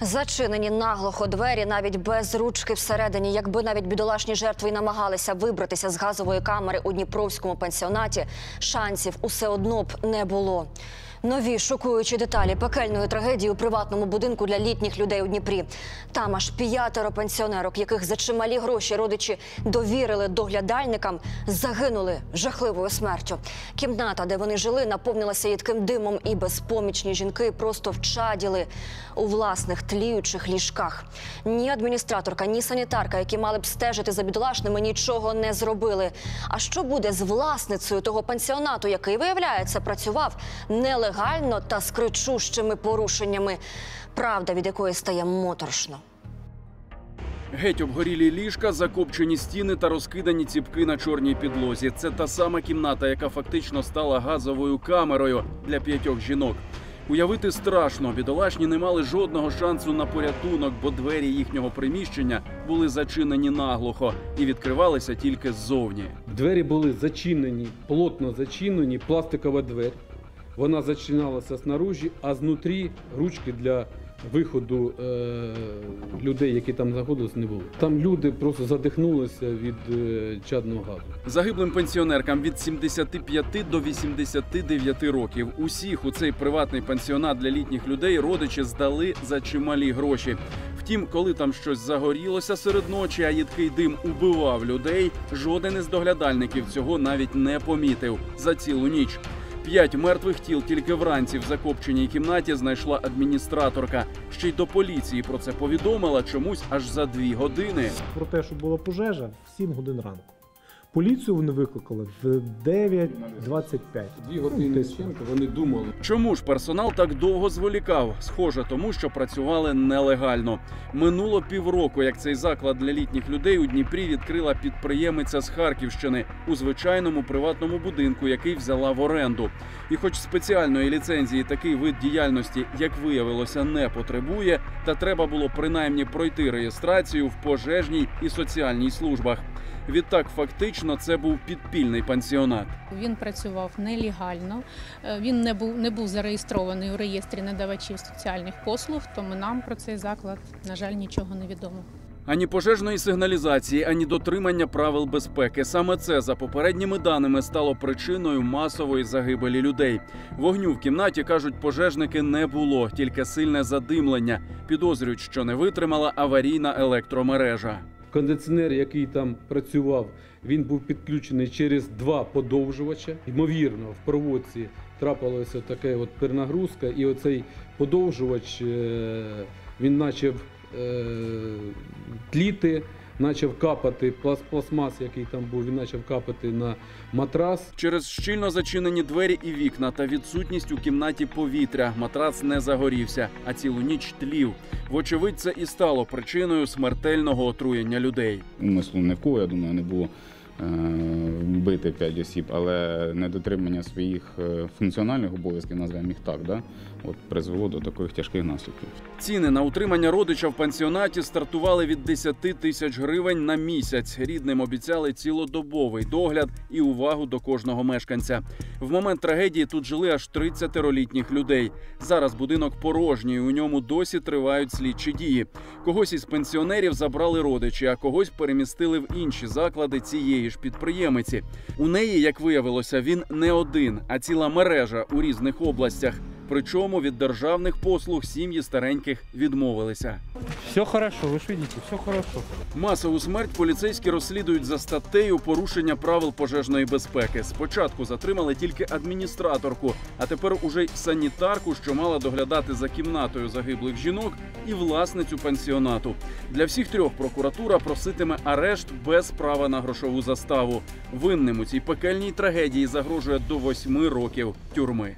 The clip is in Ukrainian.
Зачинені наглухо двері навіть без ручки всередині. Якби навіть бідолашні жертви й намагалися вибратися з газової камери у Дніпровському пансіонаті, шансів усе одно б не було. Нові шокуючі деталі пекельної трагедії у приватному будинку для літніх людей у Дніпрі. Там аж п'ятеро пенсіонерок, яких за чималі гроші родичі довірили доглядальникам, загинули жахливою смертю. Кімната, де вони жили, наповнилася їдким димом, і безпомічні жінки просто вчаділи у власних тліючих ліжках. Ні адміністраторка, ні санітарка, які мали б стежити за бідолашними, нічого не зробили. А що буде з власницею того пансіонату, який виявляється, працював нелегально та з кричущими порушеннями, правда від якої стає моторошно. Геть обгорілі ліжка, закопчені стіни та розкидані ціпки на чорній підлозі. Це та сама кімната, яка фактично стала газовою камерою для п'ятьох жінок. Уявити страшно, бідолашні не мали жодного шансу на порятунок, бо двері їхнього приміщення були зачинені наглухо і відкривалися тільки ззовні. Двері були зачинені, плотно зачинені, пластикова двері. Вона зачиналася снаружи, а знутрі ручки для виходу е, людей, які там знаходилися, не було. Там люди просто задихнулися від е, чадного газу. Загиблим пенсіонеркам від 75 до 89 років. Усіх у цей приватний пансіонат для літніх людей родичі здали за чималі гроші. Втім, коли там щось загорілося серед ночі, а їдкий дим убивав людей, жоден із доглядальників цього навіть не помітив за цілу ніч. П'ять мертвих тіл тільки вранці в закопченій кімнаті знайшла адміністраторка. Ще й до поліції про це повідомила чомусь аж за дві години. про те, що була пожежа в 7 годин ранку. Поліцію вони викликали в 9.25. Дві години чимто вони думали. Чому ж персонал так довго зволікав? Схоже, тому що працювали нелегально. Минуло півроку, як цей заклад для літніх людей у Дніпрі відкрила підприємиця з Харківщини у звичайному приватному будинку, який взяла в оренду. І, хоч спеціальної ліцензії такий вид діяльності, як виявилося, не потребує, та треба було принаймні пройти реєстрацію в пожежній і соціальній службах. Відтак, фактично, це був підпільний пансіонат. Він працював нелегально, е, він не був не був зареєстрований у реєстрі надавачів соціальних послуг, тому нам про цей заклад, на жаль, нічого не відомо. Ані пожежної сигналізації, ані дотримання правил безпеки. Саме це за попередніми даними стало причиною масової загибелі людей. Вогню в кімнаті кажуть, пожежники не було, тільки сильне задимлення. Підозрюють, що не витримала аварійна електромережа. Кондиціонер, який там працював, він був підключений через два подовжувача. Ймовірно, в проводці трапилася така от перенагрузка, і оцей подовжувач е, він почав е, тліти, почав капати плас- пластмас, який там був, він почав капати на матрас. Через щільно зачинені двері і вікна та відсутність у кімнаті повітря матрац не загорівся, а цілу ніч тлів. Вочевидь, це і стало причиною смертельного отруєння людей. Умислу не в кого, я думаю, не було е, бити п'ять осіб, але недотримання своїх е, функціональних обов'язків, назвемо їх так, да, от призвело до таких тяжких наслідків. Ціни на утримання родича в пансіонаті стартували від 10 тисяч гривень на місяць. Рідним обіцяли цілодобовий догляд і увагу до кожного мешканця. В момент трагедії тут жили аж 30 літніх людей. Зараз будинок порожній. У ньому досі тривають слідчі дії. Когось із пенсіонерів забрали родичі, а когось перемістили в інші заклади цієї ж підприємиці. У неї, як виявилося, він не один, а ціла мережа у різних областях. Причому від державних послуг сім'ї стареньких відмовилися. Все хорошо, вы же видите, все хорошо. Масову смерть поліцейські розслідують за статтею порушення правил пожежної безпеки. Спочатку затримали тільки адміністраторку, а тепер уже й санітарку, що мала доглядати за кімнатою загиблих жінок, і власницю пансіонату. Для всіх трьох прокуратура проситиме арешт без права на грошову заставу. Винним у цій пекельній трагедії загрожує до восьми років тюрми.